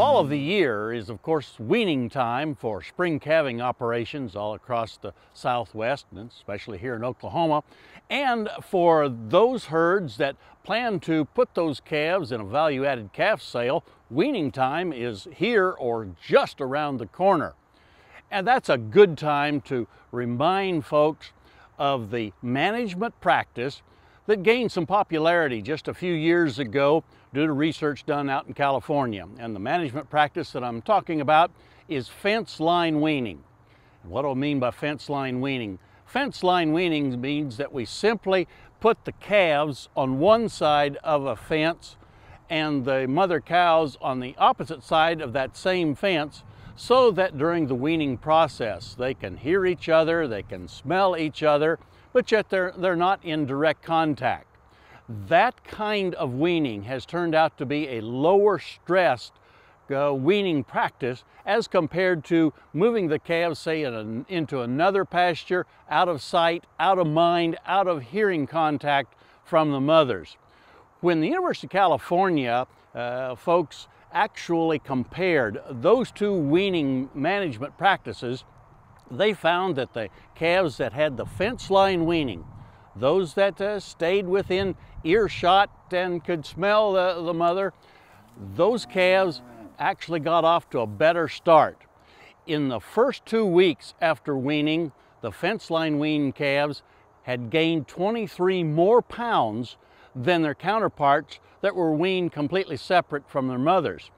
fall of the year is of course weaning time for spring calving operations all across the southwest and especially here in Oklahoma. And for those herds that plan to put those calves in a value-added calf sale weaning time is here or just around the corner. And that's a good time to remind folks of the management practice that gained some popularity just a few years ago due to research done out in California. And the management practice that I'm talking about is fence line weaning. What do I mean by fence line weaning? Fence line weaning means that we simply put the calves on one side of a fence and the mother cows on the opposite side of that same fence so that during the weaning process they can hear each other, they can smell each other, but yet they're, they're not in direct contact. That kind of weaning has turned out to be a lower stressed uh, weaning practice as compared to moving the calves, say, in a, into another pasture, out of sight, out of mind, out of hearing contact from the mothers. When the University of California uh, folks actually compared those two weaning management practices, they found that the calves that had the fence line weaning, those that uh, stayed within earshot and could smell the, the mother, those calves actually got off to a better start. In the first two weeks after weaning, the fence line weaned calves had gained 23 more pounds than their counterparts that were weaned completely separate from their mothers.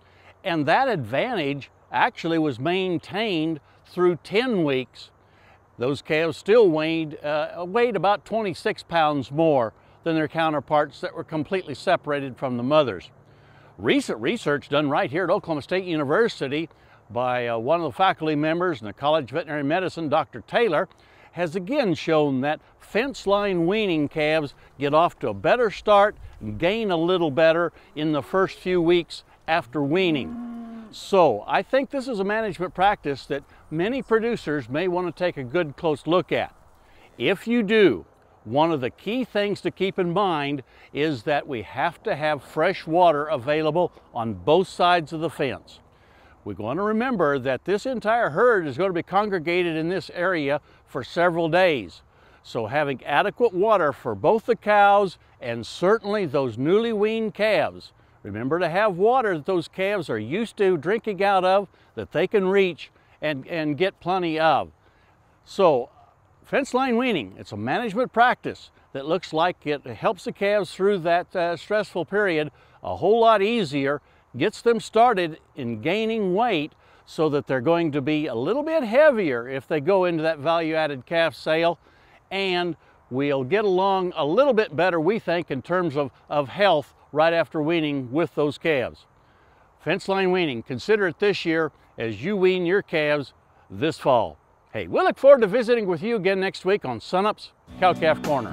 And that advantage actually was maintained through 10 weeks. Those calves still weighed, uh, weighed about 26 pounds more than their counterparts that were completely separated from the mothers. Recent research done right here at Oklahoma State University by uh, one of the faculty members in the College of Veterinary Medicine, Dr. Taylor, has again shown that fence line weaning calves get off to a better start and gain a little better in the first few weeks after weaning. So I think this is a management practice that many producers may want to take a good close look at. If you do, one of the key things to keep in mind is that we have to have fresh water available on both sides of the fence. We're going to remember that this entire herd is going to be congregated in this area for several days. So having adequate water for both the cows and certainly those newly weaned calves. Remember to have water that those calves are used to drinking out of, that they can reach and, and get plenty of. So fence line weaning, it's a management practice that looks like it helps the calves through that uh, stressful period a whole lot easier gets them started in gaining weight so that they're going to be a little bit heavier if they go into that value-added calf sale and we'll get along a little bit better, we think, in terms of, of health right after weaning with those calves. Fence line weaning, consider it this year as you wean your calves this fall. Hey, we'll look forward to visiting with you again next week on Sunup's Cow Calf Corner.